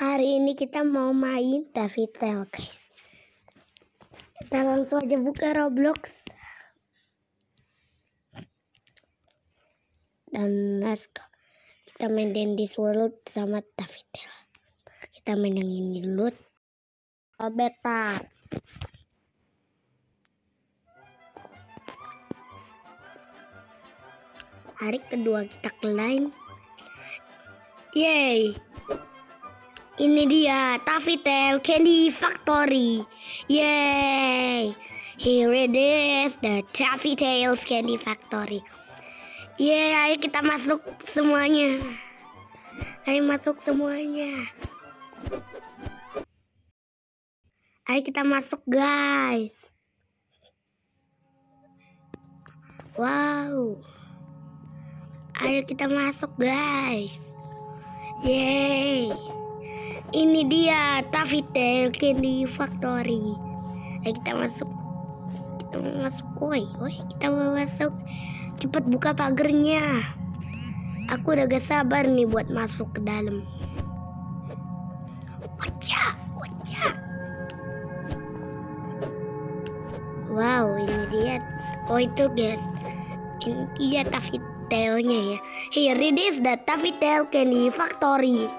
Hari ini kita mau main Davitel guys. Kita langsung aja buka Roblox. Dan let's go. Kita main Dandy's World sama Davitel. Kita main yang ini dulu. Oh, beta. Hari kedua kita climb. Yay! Ini dia Tafitel Candy Factory. Yay! Here it is, the Taffy Candy Factory. Yeay, ayo kita masuk semuanya. Ayo masuk semuanya. Ayo kita masuk guys. Wow. Ayo kita masuk guys. Yeay. Ini dia Tafitel Candy Factory. Ayo kita masuk. Kita masuk. Woi, woi, kita mau masuk. Cepat buka pagernya. Aku udah gak sabar nih buat masuk ke dalam. Wajah, wajah. Wow, ini dia. Oh itu guys. Ini dia Tafitelnya ya. Here it is the Tafitel Candy Factory.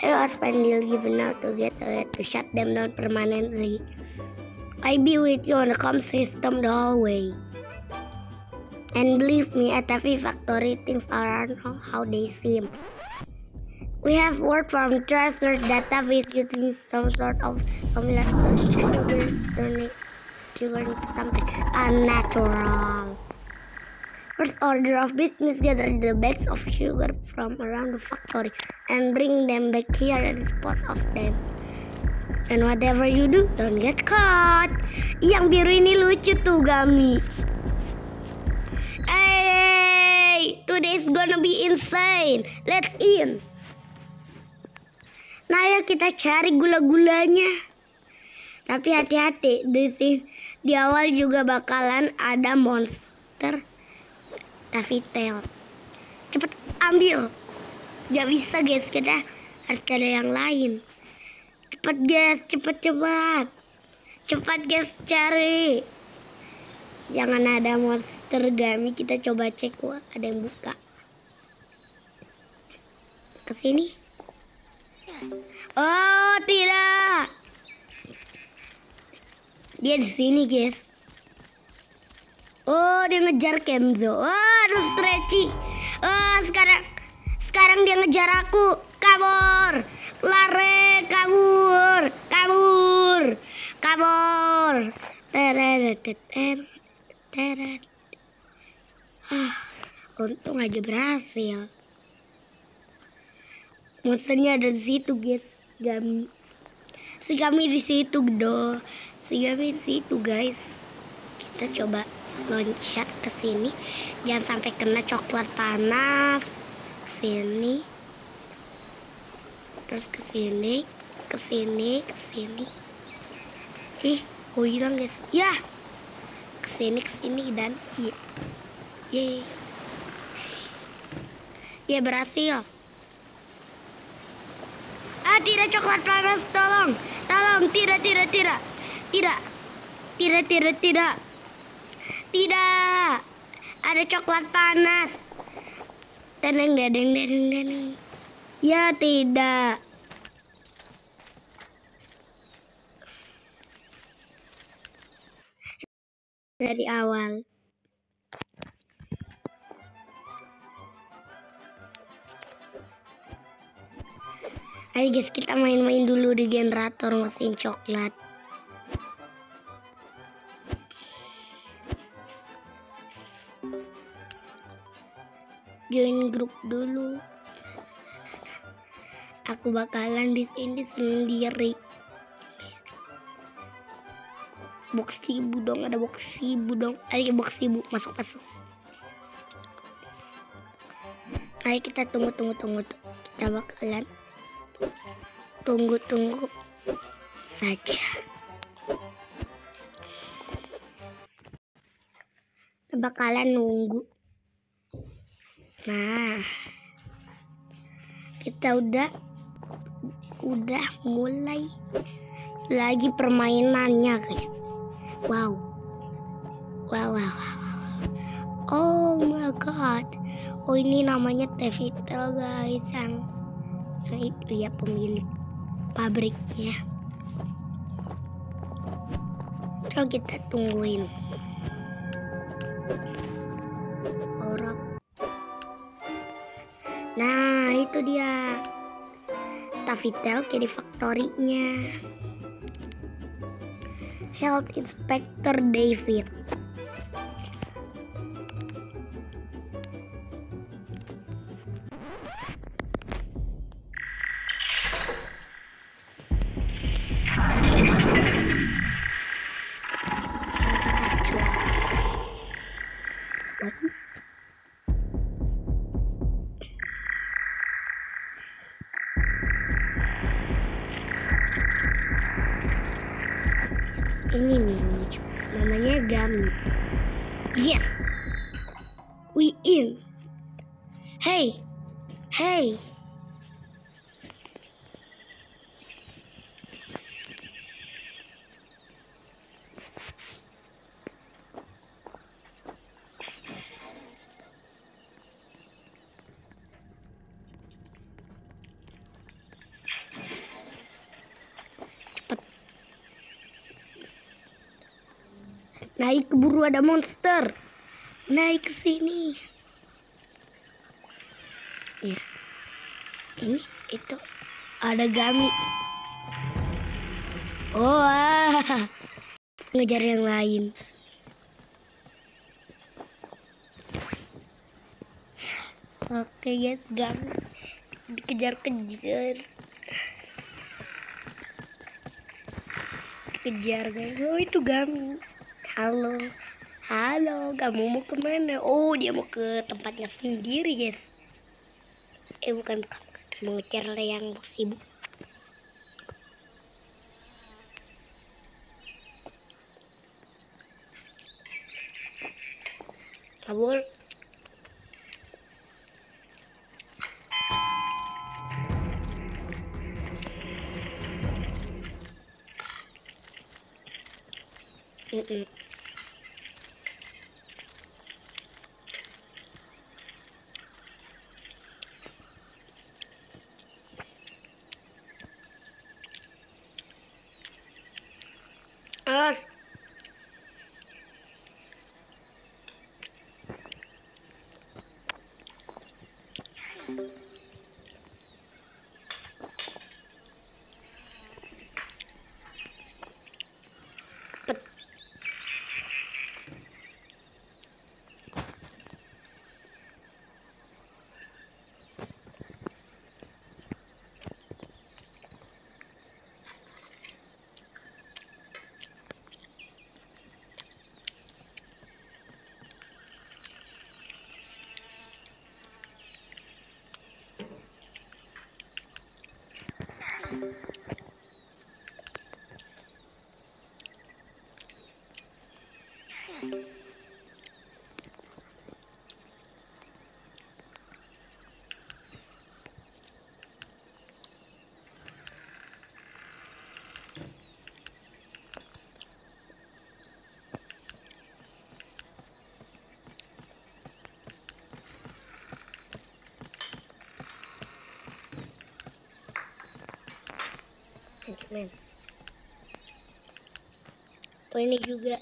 Hello, Spandil given out to get uh, to shut them down permanently. I be with you on the com system the whole way. And believe me, at every factory things aren't how they seem. We have word from Treasure database using some sort of formula to turn it something unnatural. First order of business gather the bags of sugar from around the factory and bring them back here and dispose of them. And whatever you do, don't get caught. Yang biru ini lucu tuh, Gami. Hey, today's gonna be insane. Let's in. Nah, ayo kita cari gula-gulanya. Tapi hati-hati di di awal juga bakalan ada monster tapi tail cepet ambil. Gak bisa guys. Kita harus cari yang lain. Cepet guys. Cepet cepet. Cepat guys cari. Jangan ada monster gami. Kita coba cek wah ada yang buka. Ke sini oh tidak. Dia di sini guys Oh, dia ngejar Kenzo. Oh, aduh stretchy. Oh, sekarang sekarang dia ngejar aku. Kabur. Lari, kabur. Kabur. Kabur. Ah, untung aja berhasil. Monsternya ada di situ, guys. Gami. Si Gami di situ, do. Si Gami di situ, guys. Kita coba loncat ke sini. Jangan sampai kena coklat panas. Sini. Terus ke sini ke sini ke sini. Ih oh hilang guys. Ya! Ke sini ke sini dan iya. Ye. Ya berhasil. Ah tidak coklat panas. Tolong. Tolong. Tidak tidak tidak. Tidak. Tidak tidak tidak tidak. Ada coklat panas. Tenang, dadeng, dadeng, dadeng. Ya, tidak. Dari awal. Ayo guys, kita main-main dulu di generator mesin coklat. Join grup dulu. Aku bakalan di sini sendiri. Box ibu dong ada box ibu dong. Ayo box ibu masuk masuk. Ayo kita tunggu tunggu tunggu. Kita bakalan tunggu tunggu saja. Bakalan nunggu Nah, kita udah udah mulai lagi permainannya guys. Wow. Wow wow, wow. oh my god. Oh ini namanya Tevitel guys yang nah itu ya pemilik pabriknya. Coba kita tungguin itu dia. Tavitel kayak di faktorinya. Health Inspector David Gami naik keburu ada monster. Naik ke sini. Ya ini itu. Ada gami. Oh ah. ngejar yang lain. Oke guys. Gami. Dikejar-kejar. Kejar guys. Oh itu gami halo. Halo kamu mau ke mana? Oh dia mau ke tempatnya sendiri guys. Eh bukan bukan. Mau ngejar yang sibuk. Kabur Mm-mm. Oh ini juga.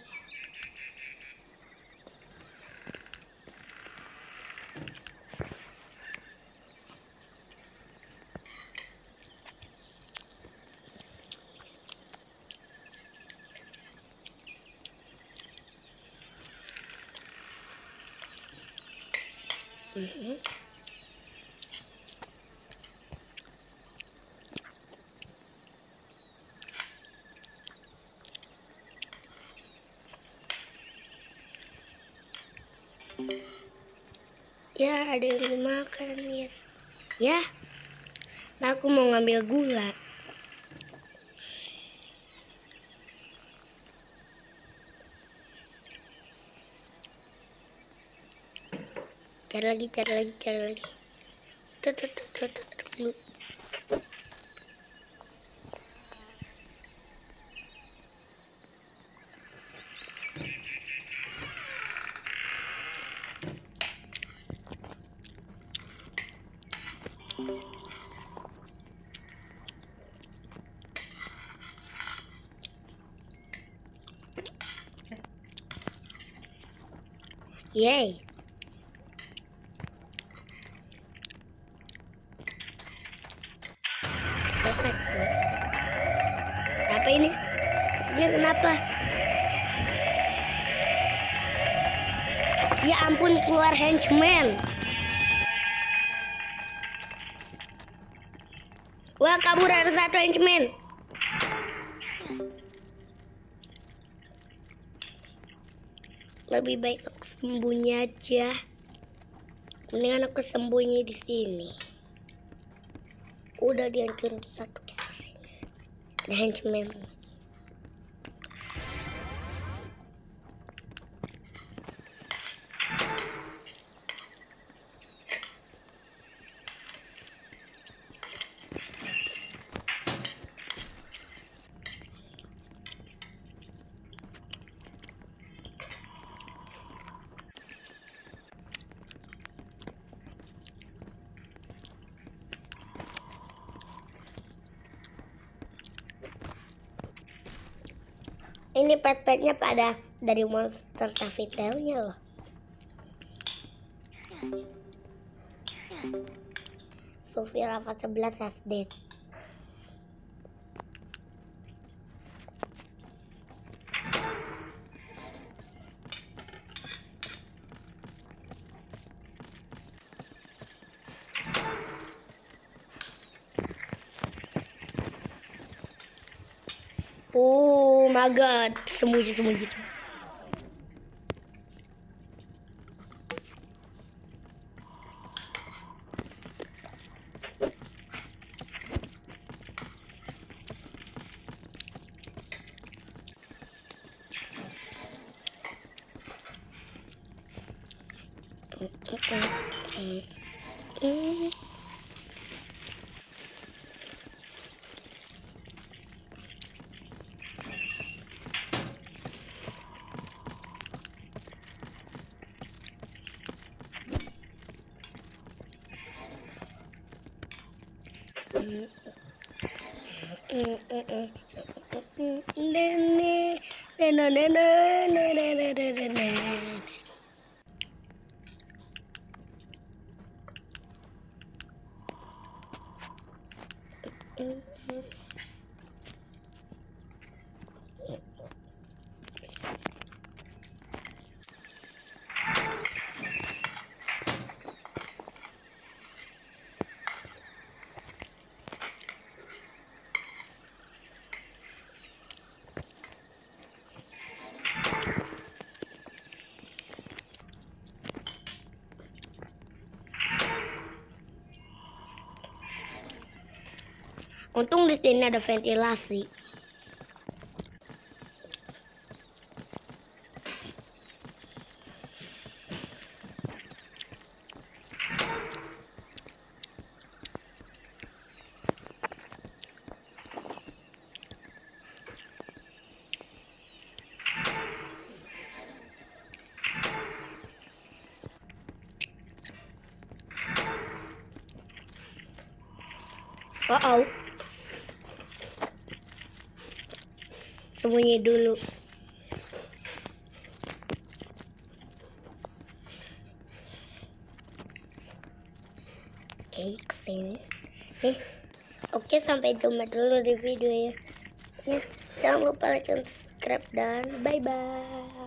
Ya, ada yang dimakan, yes. Ya, aku mau ngambil gula. Cari lagi, cari lagi, cari lagi. Tut, tut, tut, tut, tut, Yay. Perfect. Apa ini? Ini kenapa? Ya ampun keluar henchman. Wah kabur ada satu henchman. Lebih baik aku sembunyi aja. Mendingan aku sembunyi di sini. Udah dihancurin satu di sini. Ada. Ini pet-petnya pada dari monster Tavitelnya loh. Sofia Rafa 11 SD. Ага, смузи, смузи, смузи. Okay. My god, sembunyi sembunyi. sembunyi. Untung di sini ada ventilasi. Oh, oh. Sembunyi dulu. Oke, ke sini. Nih, oke sampai jumpa dulu di video ya. Jangan lupa like subscribe dan bye bye.